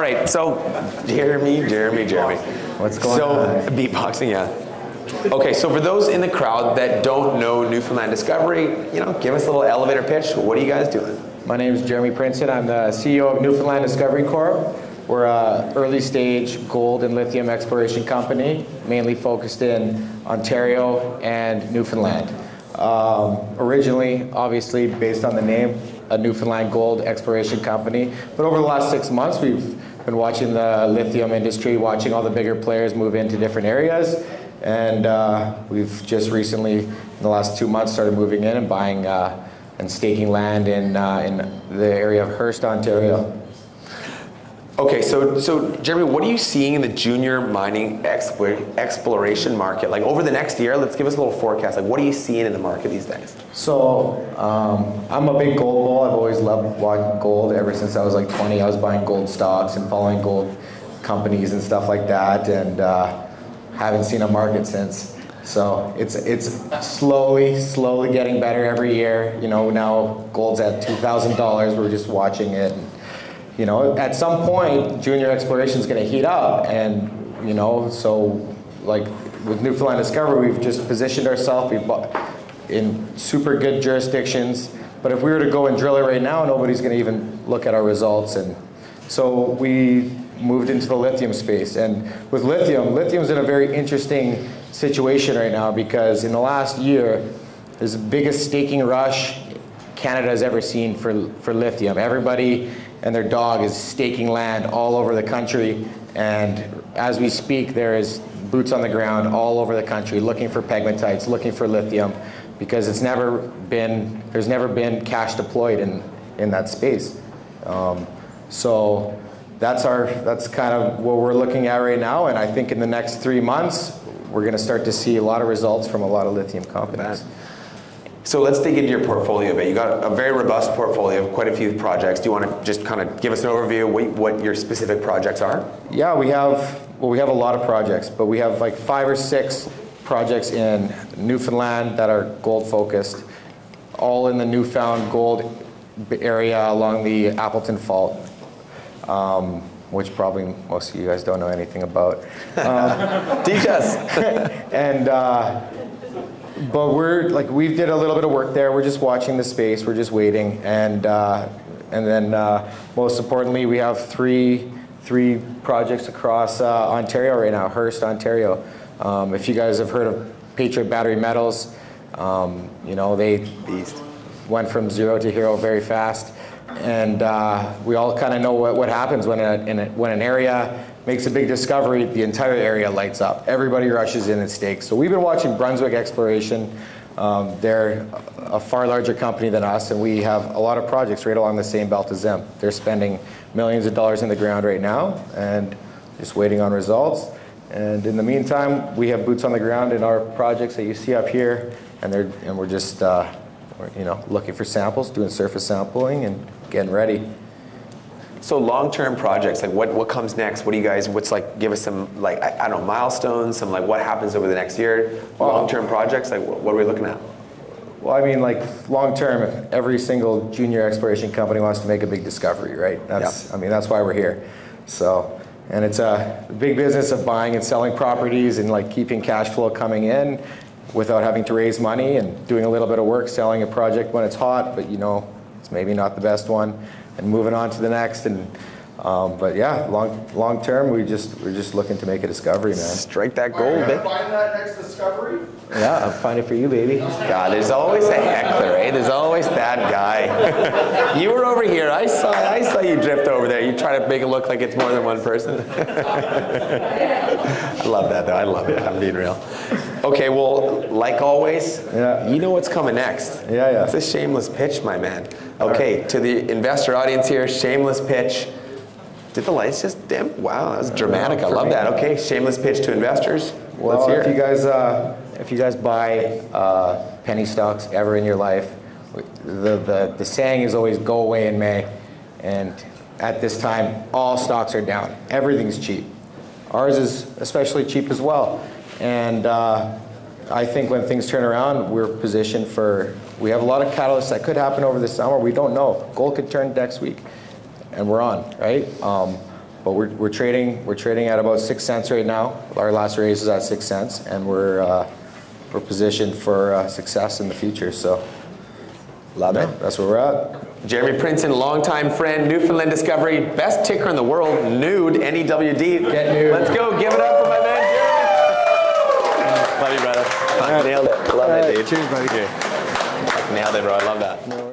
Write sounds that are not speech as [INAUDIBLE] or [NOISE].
All right, so Jeremy, Jeremy, Jeremy. What's going so, on? So beatboxing, yeah. Okay, so for those in the crowd that don't know Newfoundland Discovery, you know, give us a little elevator pitch. What are you guys doing? My name is Jeremy Prinsen. I'm the CEO of Newfoundland Discovery Corp. We're a early stage gold and lithium exploration company, mainly focused in Ontario and Newfoundland. Um, originally, obviously, based on the name, a Newfoundland gold exploration company. But over the last six months, we've been watching the lithium industry, watching all the bigger players move into different areas. And uh, we've just recently, in the last two months, started moving in and buying uh, and staking land in, uh, in the area of Hearst, Ontario. Okay, so so Jeremy, what are you seeing in the junior mining exploration market? Like over the next year, let's give us a little forecast. Like, what are you seeing in the market these days? So um, I'm a big gold bull. I've always loved gold ever since I was like 20. I was buying gold stocks and following gold companies and stuff like that, and uh, haven't seen a market since. So it's it's slowly, slowly getting better every year. You know, now gold's at two thousand dollars. We're just watching it. You know, at some point, junior exploration is going to heat up, and you know, so like with Newfoundland Discovery, we've just positioned ourselves. In super good jurisdictions. But if we were to go and drill it right now, nobody's going to even look at our results. And so we moved into the lithium space. And with lithium, lithium's in a very interesting situation right now because in the last year, there's the biggest staking rush Canada has ever seen for, for lithium. Everybody and their dog is staking land all over the country. And as we speak, there is boots on the ground all over the country looking for pegmatites, looking for lithium, because it's never been, there's never been cash deployed in, in that space. Um, so that's our, that's kind of what we're looking at right now. And I think in the next three months, we're going to start to see a lot of results from a lot of lithium companies. So let's dig into your portfolio a bit. You got a very robust portfolio of quite a few projects. Do you want to just kind of give us an overview of what, what your specific projects are? Yeah, we have well, we have a lot of projects, but we have like five or six projects in Newfoundland that are gold focused, all in the newfound gold area along the Appleton Fault, um, which probably most of you guys don't know anything about. [LAUGHS] Um, Teach us. [LAUGHS] and uh, but we're like we did a little bit of work there. We're just watching the space. We're just waiting, and uh, and then uh, most importantly, we have three three projects across uh, Ontario right now. Hearst, Ontario. Um, if you guys have heard of Patriot Battery Metals, um, you know they Beast. went from zero to hero very fast. And uh, we all kind of know what, what happens when, a, a, when an area makes a big discovery, the entire area lights up. Everybody rushes in and stakes. So we've been watching Brunswick Exploration. Um, they're a far larger company than us, and we have a lot of projects right along the same belt as them. They're spending millions of dollars in the ground right now and just waiting on results. And in the meantime, we have boots on the ground in our projects that you see up here, and, they're, and we're just uh, we're, you know, looking for samples, doing surface sampling, and getting ready. So long-term projects, like what, what comes next? What do you guys, what's like, give us some like, I, I don't know, milestones, some like what happens over the next year? Long-term projects, like what, what are we looking at? Well, I mean, like long term, every single junior exploration company wants to make a big discovery, right? That's, Yep. I mean, that's why we're here. So, and it's a big business of buying and selling properties and like keeping cash flow coming in without having to raise money and doing a little bit of work selling a project when it's hot, but you know, it's maybe not the best one, and moving on to the next. And um, but yeah, long long term, we just we're just looking to make a discovery, man. Strike that Are you gold, gonna man. find that next discovery? Yeah, I'll find it for you, baby. God, there's always a heckler, eh? There's always that guy. [LAUGHS] you were over here. I saw I saw you drift over there. You try to make it look like it's more than one person. I [LAUGHS] love that though. I love it. I'm being real. Okay, well, like always, Yeah. you know what's coming next. Yeah, yeah. It's a shameless pitch, my man. Okay, to the investor audience here, shameless pitch. Did the lights just dim? Wow, that was dramatic. I love me. that. Okay, shameless pitch to investors. Well, if you guys uh, if you guys buy uh, penny stocks ever in your life, the, the the saying is always go away in May, and at this time all stocks are down. Everything's cheap. Ours is especially cheap as well, and uh, I think when things turn around, we're positioned for. We have a lot of catalysts that could happen over the summer. We don't know. Gold could turn next week, and we're on right. Um, but we're, we're trading we're trading at about six cents right now. Our last raise is at six cents, and we're uh, we're positioned for uh, success in the future. So Love yeah, it. that's where we're at. Jeremy Prinsen, longtime friend, Newfoundland Discovery, best ticker in the world, Nude, N-E-W-D. Get nude. Let's go, give it up for my man, Jeremy. Love you, brother. Fuck, Nailed it. Love it, dude. Cheers, buddy. Nailed it, bro. I love that.